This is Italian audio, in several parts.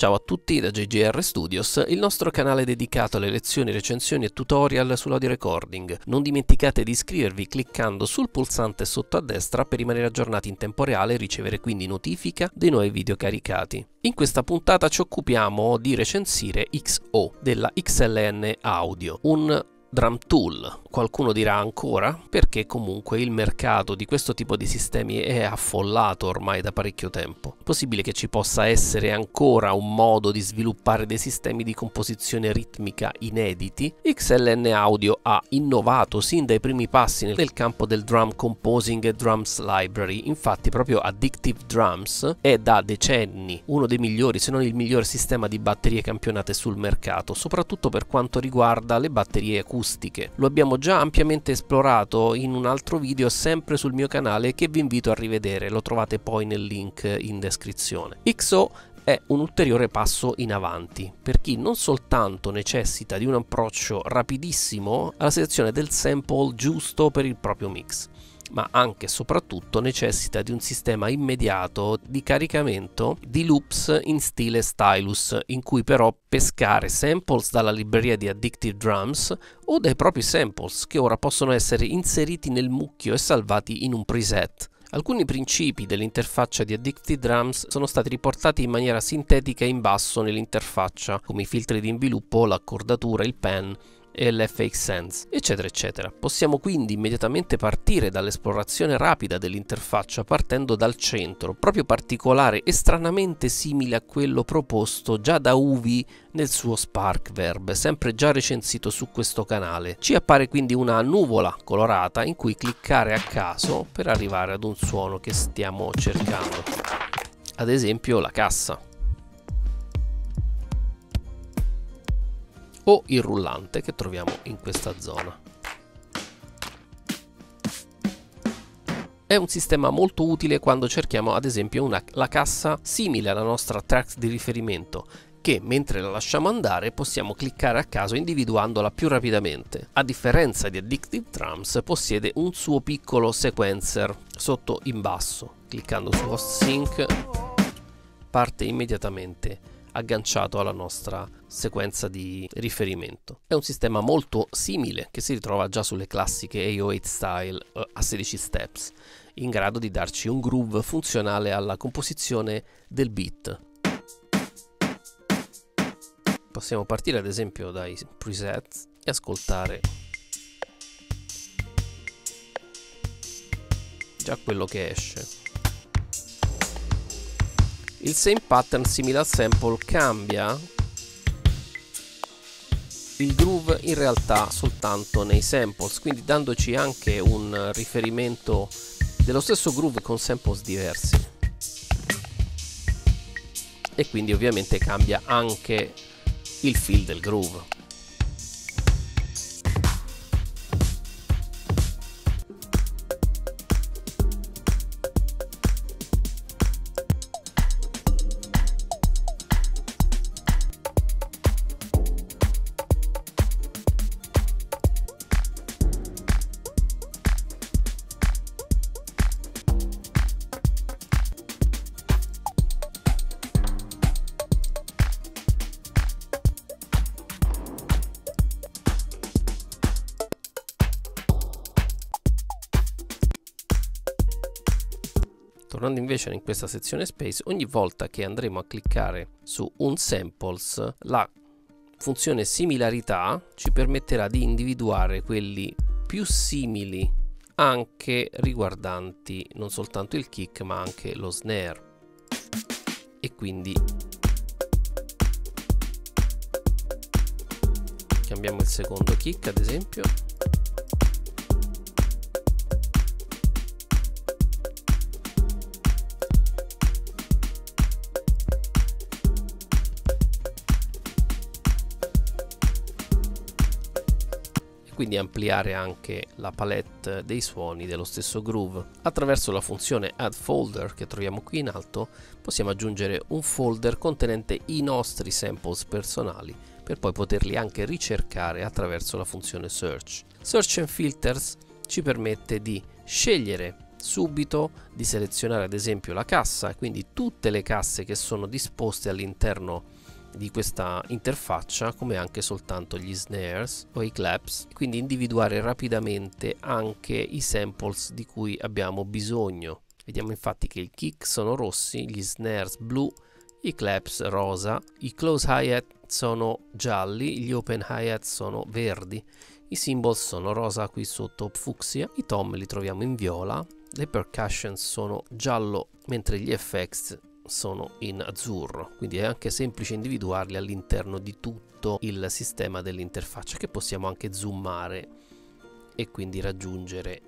Ciao a tutti da JGR Studios, il nostro canale dedicato alle lezioni, recensioni e tutorial sull'audio recording. Non dimenticate di iscrivervi cliccando sul pulsante sotto a destra per rimanere aggiornati in tempo reale e ricevere quindi notifica dei nuovi video caricati. In questa puntata ci occupiamo di recensire XO della XLN Audio, un drum tool. Qualcuno dirà ancora perché comunque il mercato di questo tipo di sistemi è affollato ormai da parecchio tempo. Possibile che ci possa essere ancora un modo di sviluppare dei sistemi di composizione ritmica inediti? XLN Audio ha innovato sin dai primi passi nel campo del drum composing e drums library. Infatti proprio Addictive Drums è da decenni uno dei migliori, se non il miglior sistema di batterie campionate sul mercato, soprattutto per quanto riguarda le batterie acustiche acustiche. Lo abbiamo già ampiamente esplorato in un altro video sempre sul mio canale che vi invito a rivedere, lo trovate poi nel link in descrizione. XO è un ulteriore passo in avanti per chi non soltanto necessita di un approccio rapidissimo alla selezione del sample giusto per il proprio mix, ma anche e soprattutto necessita di un sistema immediato di caricamento di loops in stile stylus, in cui però pescare samples dalla libreria di Addictive Drums o dai propri samples che ora possono essere inseriti nel mucchio e salvati in un preset. Alcuni principi dell'interfaccia di Addictive Drums sono stati riportati in maniera sintetica in basso nell'interfaccia, come i filtri di inviluppo, l'accordatura, il pen e l'FX Sense, eccetera, eccetera. Possiamo quindi immediatamente partire dall'esplorazione rapida dell'interfaccia partendo dal centro, proprio particolare e stranamente simile a quello proposto già da Uvi nel suo Spark Verb, sempre già recensito su questo canale. Ci appare quindi una nuvola colorata in cui cliccare a caso per arrivare ad un suono che stiamo cercando. Ad esempio la cassa. O il rullante che troviamo in questa zona. È un sistema molto utile quando cerchiamo ad esempio una, la cassa simile alla nostra tracks di riferimento che mentre la lasciamo andare possiamo cliccare a caso individuandola più rapidamente. A differenza di Addictive Drums possiede un suo piccolo sequencer sotto in basso. Cliccando su Host Sync parte immediatamente agganciato alla nostra sequenza di riferimento. È un sistema molto simile che si ritrova già sulle classiche AO8 style uh, a 16 steps, in grado di darci un groove funzionale alla composizione del beat. Possiamo partire ad esempio dai preset e ascoltare già quello che esce. Il same pattern simile al sample cambia il groove in realtà soltanto nei samples, quindi dandoci anche un riferimento dello stesso groove con samples diversi. E quindi ovviamente cambia anche il feel del groove. Tornando invece in questa sezione Space, ogni volta che andremo a cliccare su un samples, la funzione similarità ci permetterà di individuare quelli più simili anche riguardanti non soltanto il kick ma anche lo snare. E quindi cambiamo il secondo kick ad esempio quindi ampliare anche la palette dei suoni dello stesso groove. Attraverso la funzione add folder che troviamo qui in alto possiamo aggiungere un folder contenente i nostri samples personali per poi poterli anche ricercare attraverso la funzione search. Search and Filters ci permette di scegliere subito di selezionare ad esempio la cassa, quindi tutte le casse che sono disposte all'interno di questa interfaccia come anche soltanto gli snares o i claps quindi individuare rapidamente anche i samples di cui abbiamo bisogno. Vediamo infatti che i kick sono rossi gli snares blu i claps rosa i close hi-hat sono gialli gli open hi-hat sono verdi i cymbals sono rosa qui sotto fucsia i tom li troviamo in viola le percussion sono giallo mentre gli effects sono in azzurro, quindi è anche semplice individuarli all'interno di tutto il sistema dell'interfaccia che possiamo anche zoomare e quindi raggiungere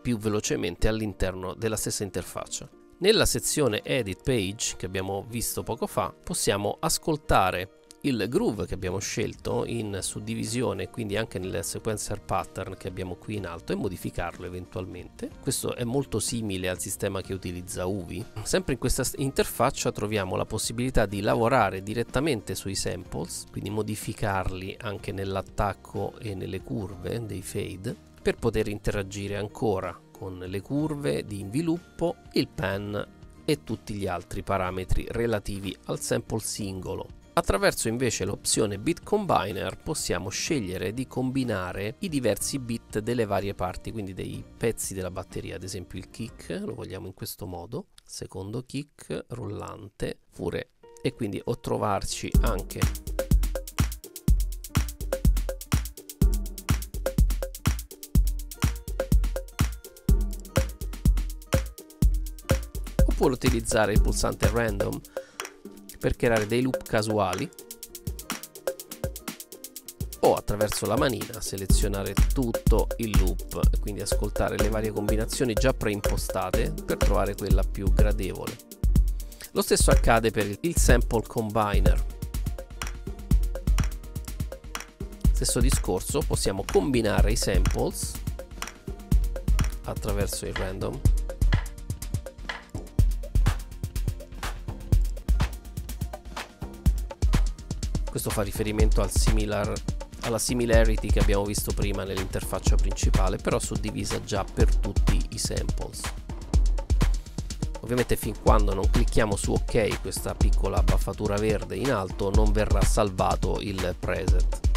più velocemente all'interno della stessa interfaccia. Nella sezione Edit Page che abbiamo visto poco fa possiamo ascoltare il groove che abbiamo scelto in suddivisione quindi anche nel sequencer pattern che abbiamo qui in alto e modificarlo eventualmente. Questo è molto simile al sistema che utilizza UVI. Sempre in questa interfaccia troviamo la possibilità di lavorare direttamente sui samples quindi modificarli anche nell'attacco e nelle curve dei fade per poter interagire ancora con le curve di inviluppo il pen e tutti gli altri parametri relativi al sample singolo Attraverso invece l'opzione Bit Combiner possiamo scegliere di combinare i diversi bit delle varie parti, quindi dei pezzi della batteria, ad esempio il kick, lo vogliamo in questo modo, secondo kick, rullante, pure, e quindi o trovarci anche oppure utilizzare il pulsante random per creare dei loop casuali o attraverso la manina selezionare tutto il loop e quindi ascoltare le varie combinazioni già preimpostate per trovare quella più gradevole. Lo stesso accade per il sample combiner. Stesso discorso, possiamo combinare i samples attraverso il random questo fa riferimento al similar, alla similarity che abbiamo visto prima nell'interfaccia principale però suddivisa già per tutti i samples. Ovviamente fin quando non clicchiamo su ok questa piccola baffatura verde in alto non verrà salvato il preset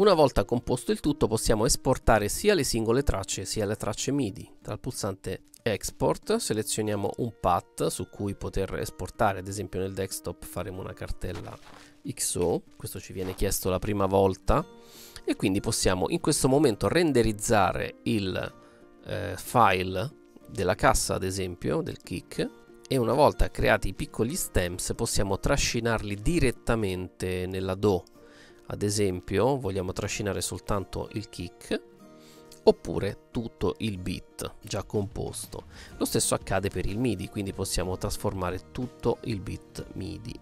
Una volta composto il tutto possiamo esportare sia le singole tracce sia le tracce MIDI. Dal pulsante Export selezioniamo un path su cui poter esportare, ad esempio nel desktop faremo una cartella XO, questo ci viene chiesto la prima volta. E quindi possiamo in questo momento renderizzare il eh, file della cassa ad esempio del kick. E una volta creati i piccoli stems possiamo trascinarli direttamente nella DO ad esempio vogliamo trascinare soltanto il kick oppure tutto il bit già composto. Lo stesso accade per il midi quindi possiamo trasformare tutto il bit midi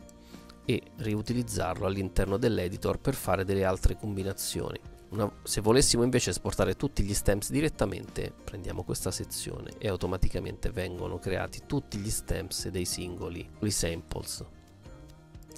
e riutilizzarlo all'interno dell'editor per fare delle altre combinazioni. Una, se volessimo invece esportare tutti gli stems direttamente prendiamo questa sezione e automaticamente vengono creati tutti gli stems dei singoli samples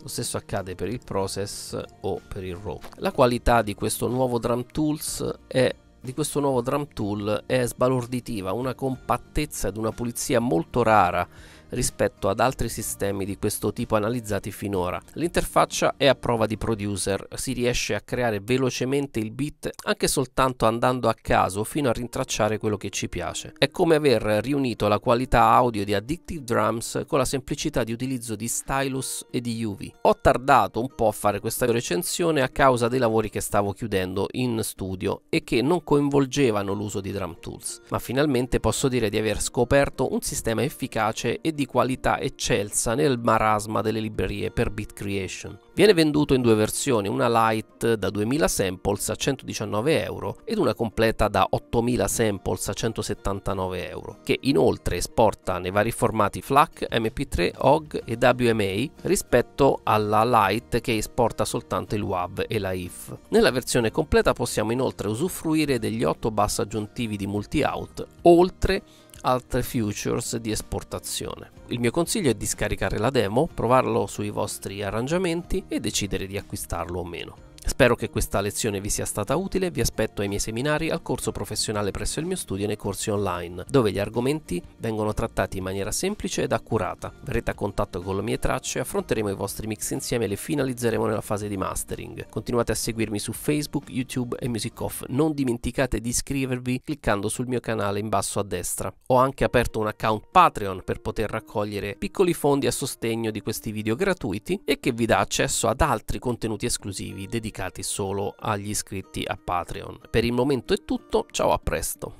lo stesso accade per il process o per il raw. La qualità di questo nuovo drum tools è di questo nuovo drum tool è sbalorditiva, una compattezza ed una pulizia molto rara rispetto ad altri sistemi di questo tipo analizzati finora. L'interfaccia è a prova di producer, si riesce a creare velocemente il beat anche soltanto andando a caso fino a rintracciare quello che ci piace. È come aver riunito la qualità audio di Addictive Drums con la semplicità di utilizzo di stylus e di UV. Ho tardato un po' a fare questa recensione a causa dei lavori che stavo chiudendo in studio e che non coinvolgevano l'uso di drum tools, ma finalmente posso dire di aver scoperto un sistema efficace e di qualità eccelsa nel marasma delle librerie per Bit Creation. Viene venduto in due versioni, una light da 2000 samples a 119 euro ed una completa da 8000 samples a 179 euro, che inoltre esporta nei vari formati FLAC, MP3, OG e WMA rispetto alla light che esporta soltanto il WAV e la IF. Nella versione completa possiamo inoltre usufruire degli 8 bus aggiuntivi di multi-out, oltre altre features di esportazione. Il mio consiglio è di scaricare la demo, provarlo sui vostri arrangiamenti e decidere di acquistarlo o meno. Spero che questa lezione vi sia stata utile, vi aspetto ai miei seminari al corso professionale presso il mio studio nei corsi online, dove gli argomenti vengono trattati in maniera semplice ed accurata. Verrete a contatto con le mie tracce, affronteremo i vostri mix insieme e li finalizzeremo nella fase di mastering. Continuate a seguirmi su Facebook, YouTube e Music Off. Non dimenticate di iscrivervi cliccando sul mio canale in basso a destra. Ho anche aperto un account Patreon per poter raccogliere piccoli fondi a sostegno di questi video gratuiti e che vi dà accesso ad altri contenuti esclusivi dedicati dedicati solo agli iscritti a Patreon. Per il momento è tutto, ciao a presto!